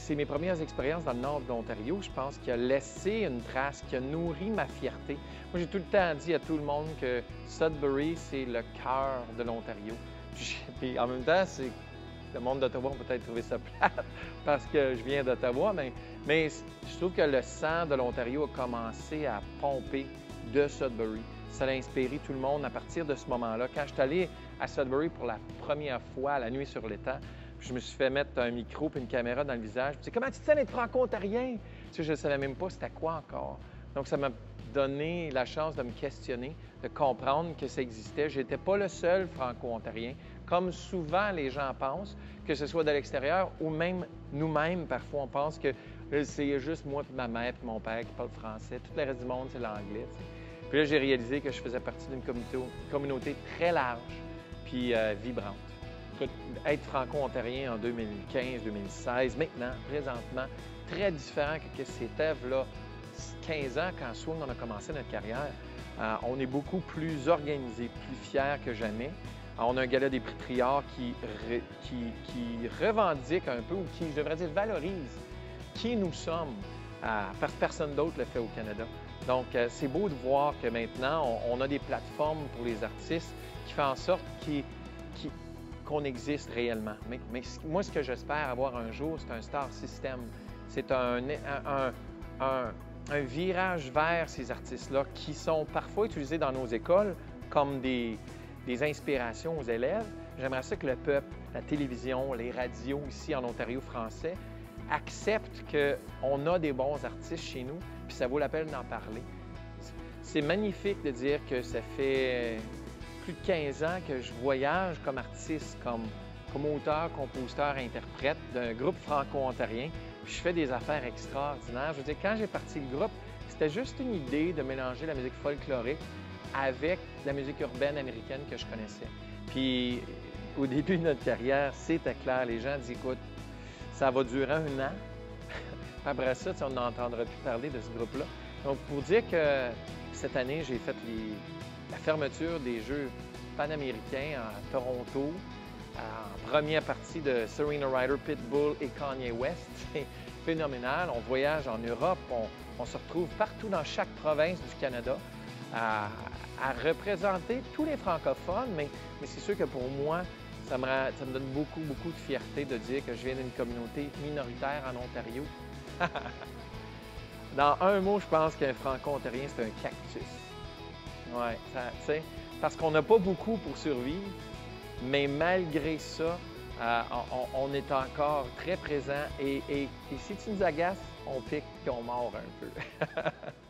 c'est mes premières expériences dans le nord de l'Ontario, je pense, qui a laissé une trace, qui a nourri ma fierté. Moi, j'ai tout le temps dit à tout le monde que Sudbury, c'est le cœur de l'Ontario. Puis en même temps, c'est le monde d'Ottawa va peut-être trouver ça plate parce que je viens d'Ottawa, mais, mais je trouve que le sang de l'Ontario a commencé à pomper de Sudbury. Ça a inspiré tout le monde à partir de ce moment-là. Quand je suis allé à Sudbury pour la première fois, la nuit sur l'étang, je me suis fait mettre un micro et une caméra dans le visage. C'est comment tu te sens d'être franco-ontarien? Tu sais, je ne savais même pas c'était quoi encore. Donc, ça m'a donné la chance de me questionner, de comprendre que ça existait. Je n'étais pas le seul franco-ontarien, comme souvent les gens pensent, que ce soit de l'extérieur ou même nous-mêmes, parfois, on pense que c'est juste moi, puis ma mère, puis mon père qui parle français. Tout le reste du monde, c'est l'anglais. Puis là, j'ai réalisé que je faisais partie d'une communauté, très large, puis euh, vibrante être franco-ontarien en 2015-2016, maintenant, présentement, très différent que ce c'était là 15 ans quand Swing on a commencé notre carrière. Euh, on est beaucoup plus organisé, plus fier que jamais. Euh, on a un gala des prix Triard qui, revendique un peu, ou qui, je devrais dire, valorise qui nous sommes, euh, que personne d'autre le fait au Canada. Donc, c'est beau de voir que maintenant, on, a des plateformes pour les artistes qui font en sorte qu'ils qu'on existe réellement. Mais, moi, ce que j'espère avoir un jour, c'est un star system. C'est un, virage vers ces artistes-là qui sont parfois utilisés dans nos écoles comme des, des inspirations aux élèves. J'aimerais ça que le peuple, la télévision, les radios ici en Ontario français acceptent qu'on a des bons artistes chez nous, puis ça vaut la peine d'en parler. C'est magnifique de dire que ça fait plus de 15 ans que je voyage comme artiste, comme, comme auteur, compositeur, interprète d'un groupe franco-ontarien. je fais des affaires extraordinaires. Je veux dire, quand j'ai parti le groupe, c'était juste une idée de mélanger la musique folklorique avec la musique urbaine américaine que je connaissais. Puis au début de notre carrière, c'était clair. Les gens disent, écoute, ça va durer un an. Après ça, on n'entendra plus parler de ce groupe-là. Donc, pour dire que cette année, j'ai fait la fermeture des Jeux panaméricains à Toronto, en première partie de Serena Ryder, Pitbull et Kanye West. C'est phénoménal. On voyage en Europe, on, se retrouve partout dans chaque province du Canada à, représenter tous les francophones, mais, c'est sûr que pour moi, ça me, ça me, donne beaucoup, beaucoup de fierté de dire que je viens d'une communauté minoritaire en Ontario. Dans un mot, je pense qu'un franco-ontarien, c'est un cactus. Oui, tu sais, parce qu'on n'a pas beaucoup pour survivre, mais malgré ça, euh, on, est encore très présent et, et, et si tu nous agaces, on pique et on mord un peu.